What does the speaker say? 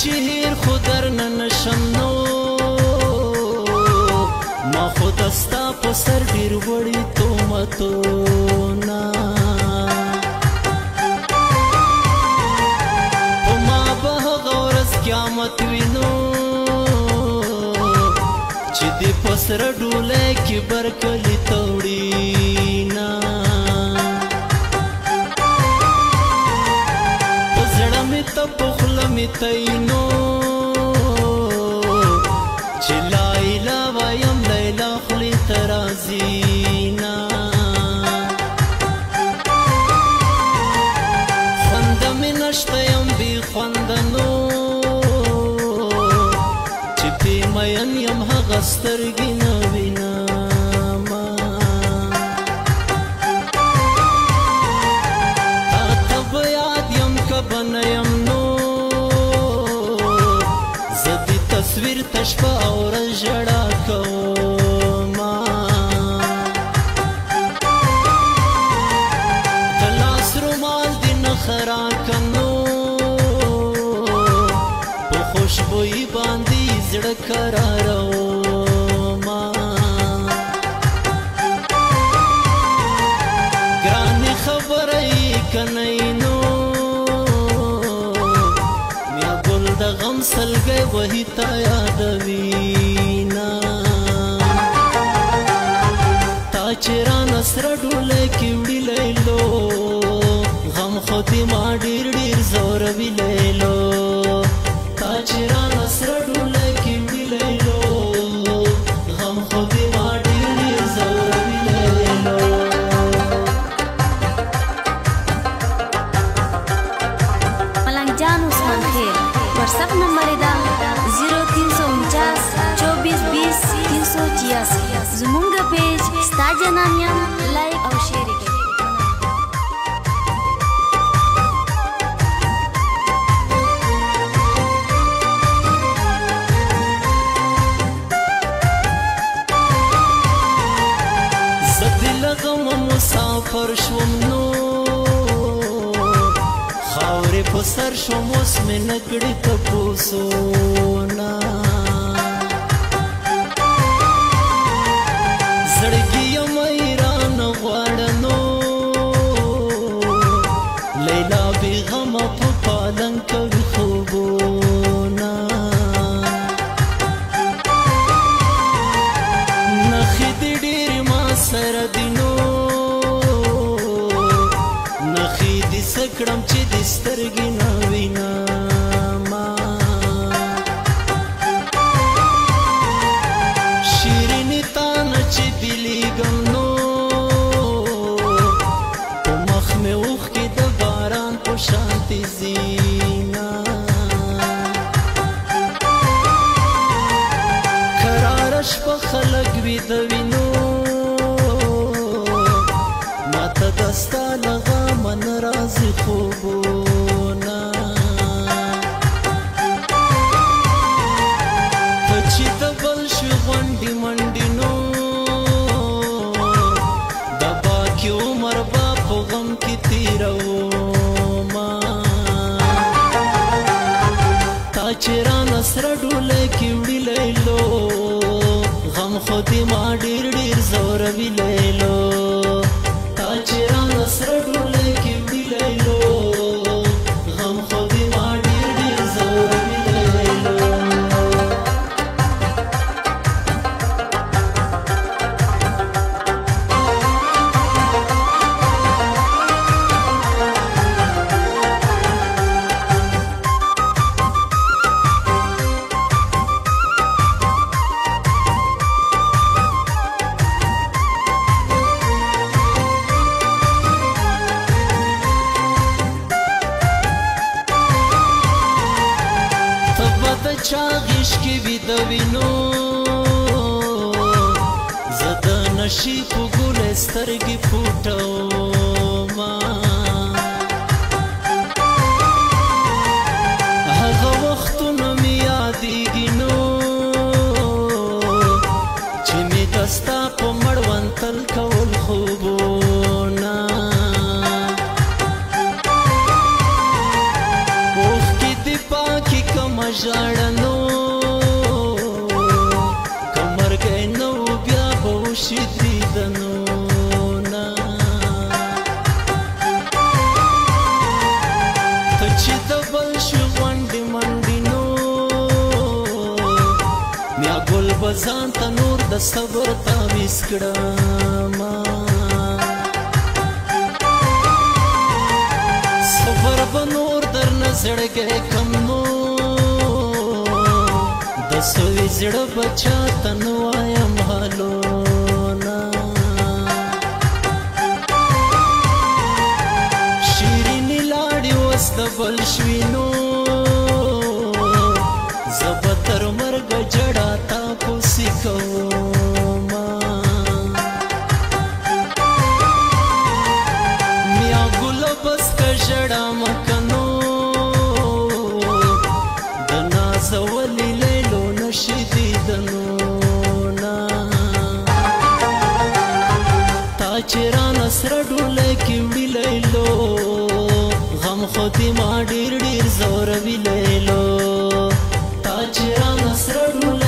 چې هیر خو در نه نشم نو ما خو دستا په سر ډېر وړي تومتونه په ما به هغه ورځ قیامت وینو چې دې په سره ډولی کې برکلي ته وړي یم یم هغه سترګې نه وینم هغه طبیعت یم که به نه یم نو زه د تصویر تشپه او ورځ ژړم زړه قرارو ما ګران خبرې کنه نو میا ګل د غم سلګې وې تا یادوي نا تا چیرې نصر ډولې کې وډلې لو غم خو دې ما ډېر ډېر زور ویلې لو یاست زمونږ پیج ستا جنان یم لایک او شیر کړئ مسافر شوم نو خاورې په سر شوم اوس مې نکړې تپوسو دې سکړم چې دې سترګې نه وینا سره ډوله کې وړي لیلو غم خو دې ما ډېر ډېر زوروي لیلو تا چې رانه سره ډوله سترګې پټو ما هغه وختونه مې یادېږي نو چې مې دستا په مړوند تل کول خوبونه اوښکې دې پاکې کمه ژاړه نو کمرګی نو بیا به وشي وزان ته نور د صبر تامیز کړم صبر به نور در نه زړګی کم نو د سوي زړه بچا ته نو وایم حالو شیرینی لاړې اوس د بل شوي نو شړم کنو د نازولې لیلو نشي دیدنو نا تا چیران سره ډولې کې وی لیلو غم خو دې ما ډیر ډیر زور وی لیلو تا چیران سره ډولې